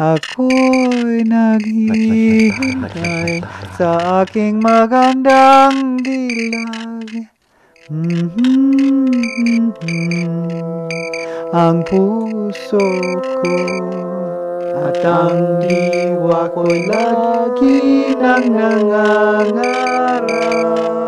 Ako'y naghihintay Sa aking magandang dilag Mhm. Ang puso ko At ang diwa ko'y lagi nang nangangarap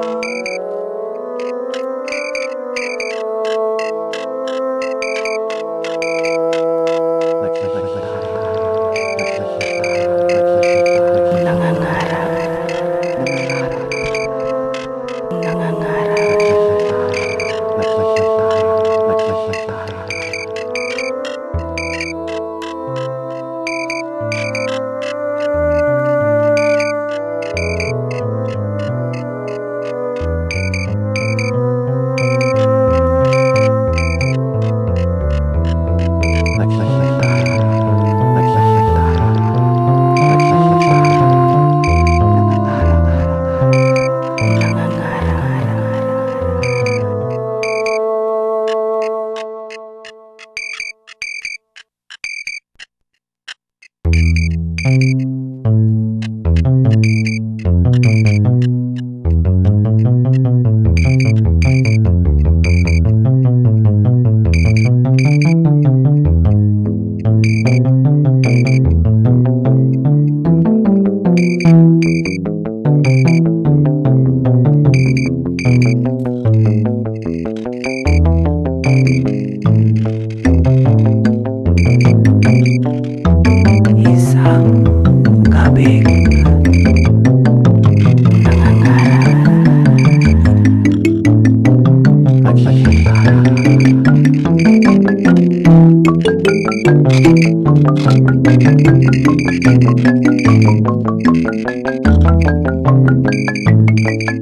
Isang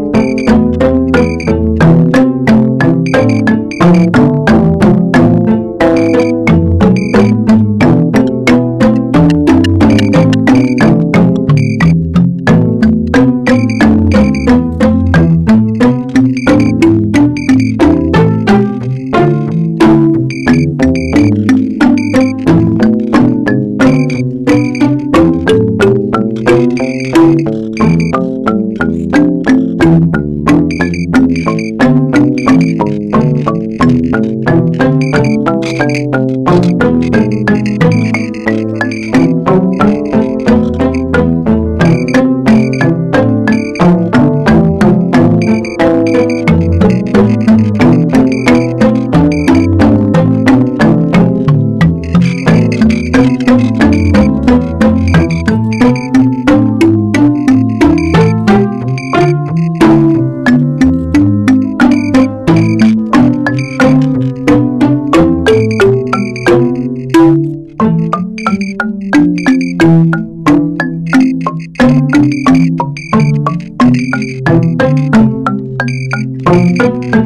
Naghihintay.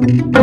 Nangangarap,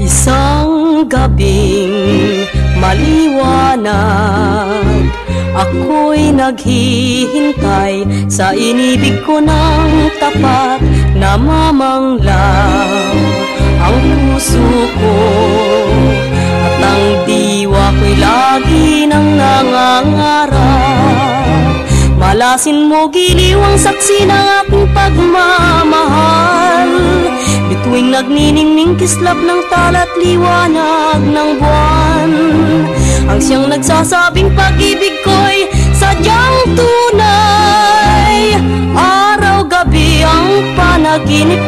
Isang gabing maliwanag Ako'y naghihintay sa inibig ko ng tapat na mamanglang Ang puso ko at ang diwa ko'y lagi nang nangangarap Malasin mo giliw ang saksi ng aking pagmamahal. Bituin Tuwing nagniningning kislap ng talat liwanag ng buwan. Ang siyang nagsasabing pag-ibig ko'y sadyang tunay. Araw-gabi ang panaginip